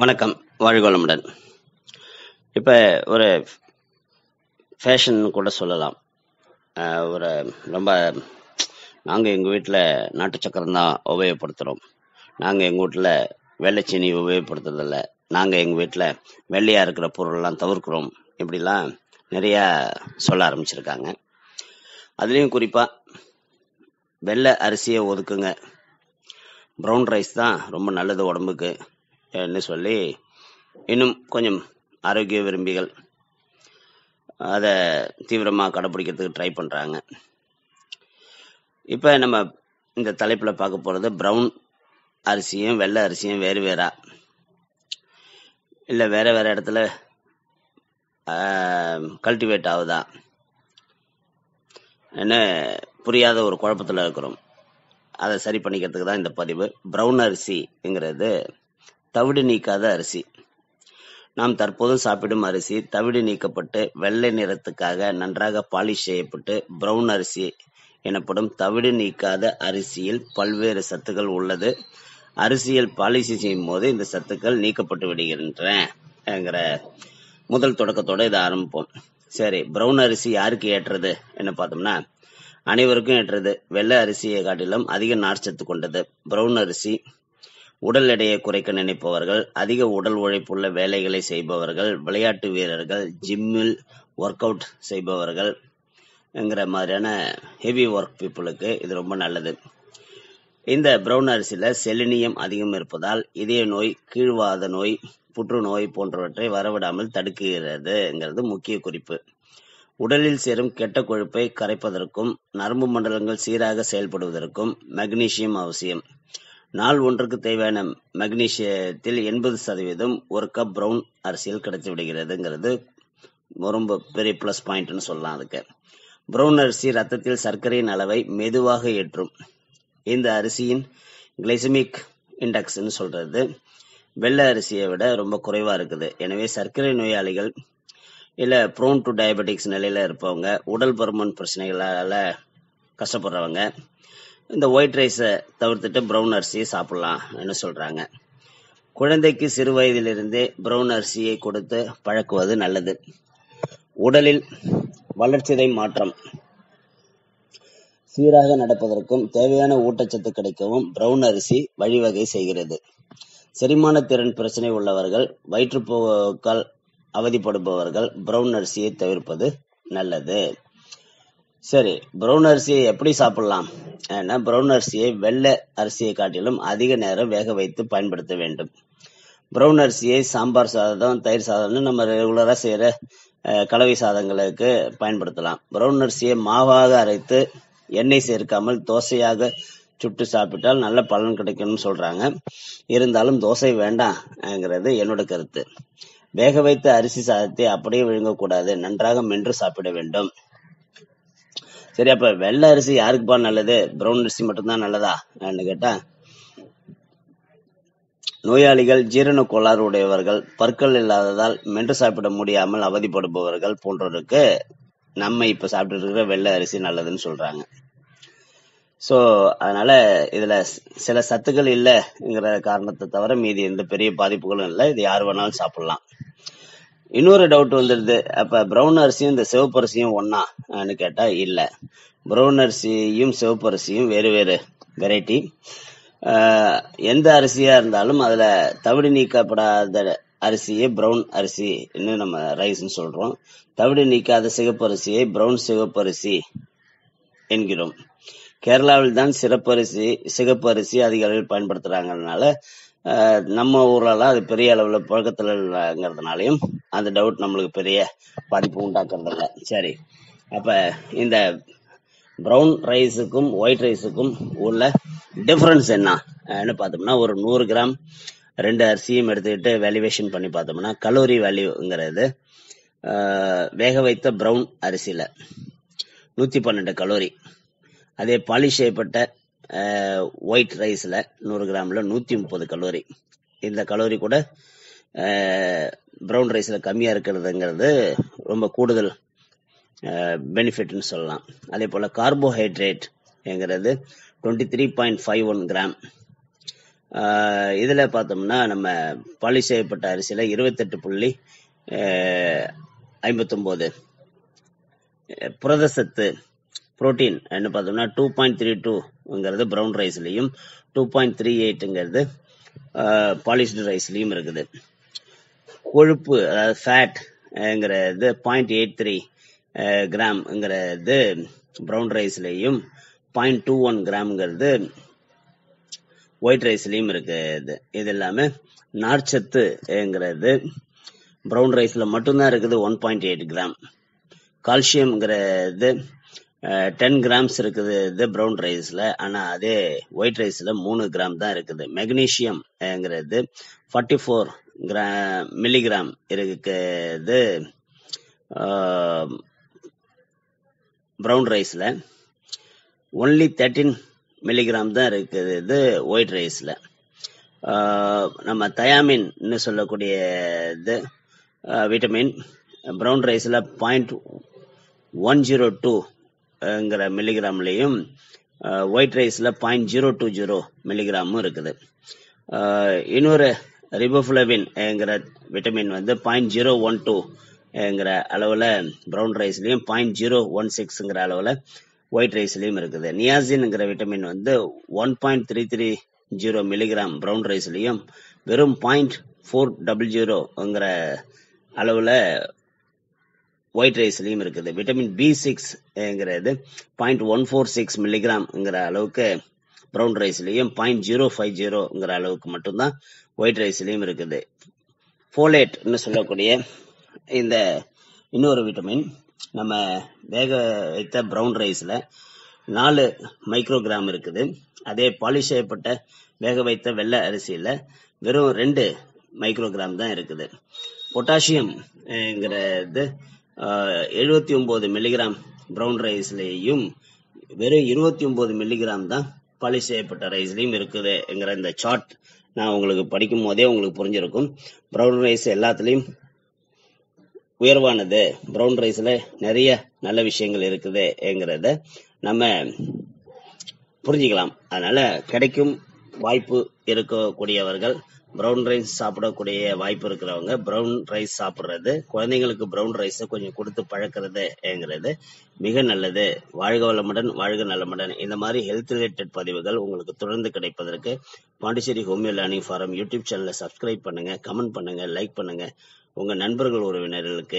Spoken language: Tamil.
வணக்கம். வாழ்கோளமுடன். இப்போ ஒரு ஃபேஷன் கூட சொல்லலாம். ஒரு ரொம்ப நாங்கள் எங்கள் வீட்டில் நாட்டு சக்கரம் தான் உபயோகப்படுத்துகிறோம் நாங்கள் எங்கள் வீட்டில் வெள்ளைச்சீனி உபயோகப்படுத்துறதில்ல. நாங்கள் எங்கள் வீட்டில் வெள்ளையாக இருக்கிற பொருள்லாம் தவிர்க்கிறோம். இப்படிலாம் நிறையா சொல்ல ஆரம்பிச்சிருக்காங்க. அதுலேயும் குறிப்பாக வெள்ளை அரிசியை ஒதுக்குங்க. ப்ரௌன் ரைஸ் தான் ரொம்ப நல்லது உடம்புக்கு. என்று சொல்லி இன்னும் கொஞ்சம் ஆரோக்கிய விரும்பிகள் அதை தீவிரமாக கடைப்பிடிக்கிறதுக்கு ட்ரை பண்ணுறாங்க இப்போ நம்ம இந்த தலைப்பில் பார்க்க போகிறது ப்ரௌன் அரிசியும் வெள்ளை அரிசியும் வேறு வேறா. இல்லை வேறு வேறு இடத்துல கல்டிவேட் ஆகுதா? என்ன புரியாத ஒரு குழப்பத்தில் இருக்கிறோம். அதை சரி பண்ணிக்கிறதுக்கு தான் இந்த பதிவு. ப்ரௌன் அரிசிங்கிறது தவிடு நீக்காத அரிசி. நாம் தற்போதும் சாப்பிடும் அரிசி தவிடு நீக்கப்பட்டு வெள்ளை நிறத்துக்காக நன்றாக பாலிஷ் செய்யப்பட்டு பிரவுன் அரிசி எனப்படும் தவிடு நீக்காத அரிசியில் பல்வேறு சத்துக்கள் உள்ளது. அரிசியில் பாலிஷ் செய்யும் போது இந்த சத்துக்கள் நீக்கப்பட்டு விடுகின்றன முதல் தொடக்கத்தோட இதை ஆரம்பிப்போம். சரி பிரவுன் அரிசி யாருக்கு ஏற்றது என்ன பார்த்தோம்னா அனைவருக்கும் ஏற்றது. வெள்ளை அரிசியை காட்டிலும் அதிக நார்ச்சத்து கொண்டது. பிரவுன் அரிசி உடல் எடையை குறைக்க நினைப்பவர்கள் அதிக உடல் உழைப்புள்ள வேலைகளை செய்பவர்கள் விளையாட்டு வீரர்கள் ஜிம்மில் ஒர்க் அவுட் செய்பவர்கள் என்கிற மாதிரியான ஹெவி ஒர்க் பீப்புளுக்கு இது ரொம்ப நல்லது. இந்த பிரவுன் அரிசியில செலினியம் அதிகம் இருப்பதால் இதய நோய் கீழ்வாத நோய் புற்றுநோய் போன்றவற்றை வரவிடாமல் தடுக்குகிறதுங்கிறது முக்கிய குறிப்பு. உடலில் சேரும் கெட்ட கொழுப்பை கரைப்பதற்கும் நரம்பு மண்டலங்கள் சீராக செயல்படுவதற்கும் மெக்னீசியம் அவசியம். நாள் ஒன்றுக்கு தேவையான மெக்னீசியத்தில் எண்பது சதவீதம் ஒரு கப் ப்ரௌன் அரிசியில் கிடைத்து விடுகிறதுங்கிறது. ரொம்ப பெரிய பிளஸ் பாயிண்ட்னு சொல்லலாம் அதுக்கு. ப்ரௌன் அரிசி ரத்தத்தில் சர்க்கரையின் அளவை மெதுவாக ஏற்றும். இந்த அரிசியின் கிளைசமிக் இண்டெக்ஸ்னு சொல்றது. வெள்ளை அரிசியை விட ரொம்ப குறைவா இருக்குது. எனவே சர்க்கரை நோயாளிகள் இல்ல ப்ரோன் டு டயபெட்டிக்ஸ் நிலையில இருப்பவங்க உடல் பருமன் பிரச்சனைகளால கஷ்டப்படுறவங்க இந்த ஒயிட் ரைஸை தவிர்த்துட்டு ப்ரௌன் அரிசியை சாப்பிட்லாம்னு சொல்றாங்க. குழந்தைக்கு சிறு வயதிலிருந்தே ப்ரௌன் அரிசியை கொடுத்து பழக்குவது நல்லது. உடலில் வளர்ச்சிதை மாற்றம். சீராக நடப்பதற்கும் தேவையான ஊட்டச்சத்து கிடைக்கவும் ப்ரௌன் அரிசி வழிவகை செய்கிறது. செரிமான திறன் பிரச்சனை உள்ளவர்கள் வயிற்றுப்போக்கால் அவதிப்படுபவர்கள் ப்ரௌன் அரிசியை தவிர்ப்பது நல்லது. சரி ப்ரௌன் அரிசியை எப்படி சாப்பிடலாம்? ஏன்னா ப்ரௌன் அரிசியை வெள்ளை அரிசியை காட்டிலும் அதிக நேரம் வேக வைத்து பயன்படுத்த வேண்டும். ப்ரௌன் அரிசியை சாம்பார் சாதம் தயிர் சாதம்னு நம்ம ரெகுலரா செய்யற கலவை சாதங்களுக்கு பயன்படுத்தலாம். ப்ரௌன் அரிசியை மாவாக அரைத்து எண்ணெய் சேர்க்காமல் தோசையாக சுட்டு சாப்பிட்டால் நல்ல பலன் கிடைக்கும்னு சொல்றாங்க. இருந்தாலும் தோசை வேண்டாம்ங்கிறது என்னோட கருத்து. வேக வைத்த அரிசி சாதத்தை அப்படியே விழுங்கக்கூடாது நன்றாக மென்று சாப்பிட வேண்டும். சரி அப்ப வெள்ளை அரிசி யாருக்குப்பா நல்லது? பிரவுன் அரிசி மட்டும்தான் நல்லதா? கேட்டா நோயாளிகள் ஜீரண கோளாறு உடையவர்கள் பற்கள் இல்லாததால் மென்று சாப்பிட முடியாமல் அவதிப்படுபவர்கள் போன்றோருக்கு நம்ம இப்ப சாப்பிட்டு இருக்கிற வெள்ளை அரிசி நல்லதுன்னு சொல்றாங்க. சோ அதனால இதுல சில சத்துக்கள் இல்லைங்கிற காரணத்தை தவிர மீதி எந்த பெரிய பாதிப்புகளும் இல்லை. இது யார் வேணாலும் சாப்பிடலாம். இன்னொரு டவுட் வந்துடுது அப்ப பிரவுன் அரிசியும் இந்த சிவப்பு அரிசியும் ஒன்னான்னு கேட்டா இல்ல. பிரவுன் அரிசியும் சிவப்பு அரிசியும் வேறு வேறு வெரைட்டி எந்த அரிசியா இருந்தாலும் அதுல தவிடு நீக்கப்படாத அரிசியே பிரவுன் அரிசி நம்ம ரைஸ்னு சொல்றோம். தவிடு நீக்காத சிகப்பு அரிசியை பிரவுன் சிவப்பு அரிசி என்கிறோம். கேரளாவில் தான் சிறப்பு அரிசி சிகப்பு அரிசி அதிக அளவில் பயன்படுத்துறாங்கனால நம்ம ஊர்லலாம் அது பெரிய அளவுல புழக்கத்துல இல்லைங்கிறதுனாலையும் அந்த டவுட் நம்மளுக்கு பெரிய பாதிப்பு உண்டாக்குறது இல்லை சரி. அப்ப இந்த ப்ரௌன் ரைஸுக்கும் ஒயிட் ரைஸுக்கும் உள்ள டிஃபரன்ஸ் என்னன்னு பார்த்தோம்னா ஒரு நூறு கிராம் ரெண்டு அரிசியும் எடுத்துக்கிட்டு வேல்யூவேஷன் பண்ணி பார்த்தோம்னா கலோரி வேல்யூங்கிறது வேக வைத்த ப்ரௌன் அரிசியில் நூற்றி பன்னெண்டு கலோரி அதே பாலிஷ் செய்யப்பட்ட ஒயிட் ரைஸில் நூறு கிராம்ல நூற்றி முப்பது கலோரி இந்த கலோரி கூட ப்ரௌன் ரைஸில் கம்மியாக இருக்கிறதுங்கிறது ரொம்ப கூடுதல் பெனிஃபிட்னு சொல்லலாம். அதே போல் கார்போஹைட்ரேட் என்கிறது twenty three point five one gram இதில் பார்த்தோம்னா நம்ம பாலிஷ் செய்யப்பட்ட அரிசியில் இருபத்தெட்டு புள்ளி ஐம்பத்தொம்போது புரதசத்து புரோட்டீன் என்ன பார்த்தோம்னா டூ பாயிண்ட் த்ரீ டூங்கிறது ப்ரௌன் ரைஸ்லையும் டூ பாயிண்ட் த்ரீ எயிட்டுங்கிறது பாலிஷ்டு ரைஸ்லையும் இருக்குது. கொழுப்பு அதாவது ஃபேட்ங்கிறது பாயிண்ட் எயிட் த்ரீ கிராம்ங்கிறது ப்ரௌன் ரைஸ்லையும் பாயிண்ட் டூ ஒன் கிராம்ங்கிறது ஒயிட் ரைஸ்லையும் இருக்குது இது எல்லாமே நார்ச்சத்துங்கிறது ப்ரௌன் ரைஸ்ல மட்டும்தான் இருக்குது ஒன் பாயிண்ட் எயிட் கிராம் கால்சியம்ங்கிறது டென் கிராம்ஸ் இருக்குது இது ப்ரௌன் ரைஸ்ல ஆனா அதே ஒயிட் ரைஸ்ல மூணு கிராம் தான் இருக்குது. மெக்னீஷியம்ங்கிறது ஃபார்ட்டி ஃபோர் கிரா மில்லிகிராம் இருக்குது ப்ரௌன் ரைஸில் ஒன்லி தேர்ட்டின் மில்லிகிராம் தான் இருக்குது இது ஒயிட் ரைஸில் நம்ம தயாமின்னு சொல்லக்கூடிய இது விட்டமின் ப்ரௌன் ரைஸில் பாயிண்ட் ஒன் ஜீரோ டூங்கிற மில்லிகிராம்லேயும் ஒயிட் ரைஸில் பாயிண்ட் ஜீரோ டூ ஜீரோ மில்லிகிராமும் இருக்குது. இன்னொரு ரிபோஃப்ளவின்ங்கிற விட்டமின் வந்து பாயிண்ட் ஜீரோ ஒன் டூங்கிற அளவில் ப்ரௌன் ரைஸ்லையும் பாயிண்ட் ஜீரோ ஒன் சிக்ஸ்ங்கிற அளவில் ஒயிட் ரைஸ்லையும் இருக்குது. நியாசின்ங்கிற விட்டமின் வந்து one point three three zero milligram brown ரைஸ்லையும் வெறும் பாயிண்ட் ஃபோர் டபுள் ஜீரோங்கிற அளவில் ஒயிட் ரைஸ்லையும் இருக்குது. விட்டமின் பி சிக்ஸ்ங்கிறது பாயிண்ட் ஒன் ஃபோர் சிக்ஸ் மில்லிகிராம்ங்கிற அளவுக்கு ப்ரௌன் ரைஸ்லையும் பாயிண்ட் ஜீரோ ஃபைவ் ஜீரோங்கிற அளவுக்கு மட்டும்தான் ஒயிட் ரைஸ்லையும் இருக்குது. ஃபோலேட்னு சொல்லக்கூடிய இந்த இன்னொரு விட்டமின் நம்ம வேக வைத்த ப்ரௌன் ரைஸ்ல நாலு மைக்ரோகிராம் இருக்குது. அதே பாலிஷ் செய்யப்பட்ட வேக வைத்த வெள்ளை அரிசியில வெறும் ரெண்டு மைக்ரோகிராம் தான் இருக்குது. பொட்டாசியம்ங்கிறது எழுபத்தி ஒன்பது மில்லிகிராம் ப்ரௌன் ரைஸ்லேயும் வெறும் இருபத்தி ஒன்பது மில்லிகிராம் தான் பாலிஷ் செய்யப்பட்ட ரைஸ்லையும் இருக்குதுங்கிற இந்த சார்ட் நான் உங்களுக்கு படிக்கும் போதே உங்களுக்கு புரிஞ்சிருக்கும். ப்ரௌன் ரைஸ் எல்லாத்துலேயும் உயர்வானது. ப்ரௌன் ரைஸ்ல நிறைய நல்ல விஷயங்கள் இருக்குதுங்கிறத நம்ம புரிஞ்சுக்கலாம். அதனால கிடைக்கும் வாய்ப்பு இருக்கக்கூடியவர்கள் ப்ரௌன் ரைஸ் சாப்பிடக்கூடிய வாய்ப்பு இருக்கிறவங்க ப்ரௌன் ரைஸ் சாப்பிட்றது குழந்தைங்களுக்கு ப்ரௌன் ரைஸை கொஞ்சம் கொடுத்து பழக்கிறதுங்கிறது மிக நல்லது. வாழ்க வளமுடன் வாழ்க நலமுடன். இந்த மாதிரி ஹெல்த் ரிலேட்டட் பதிவுகள் உங்களுக்கு தொடர்ந்து கிடைப்பதற்கு Pondicherry homeo learning forum YouTube சேனலை சப்ஸ்கிரைப் பண்ணுங்க கமெண்ட் பண்ணுங்க லைக் பண்ணுங்க. உங்க நண்பர்கள் உறவினர்களுக்கு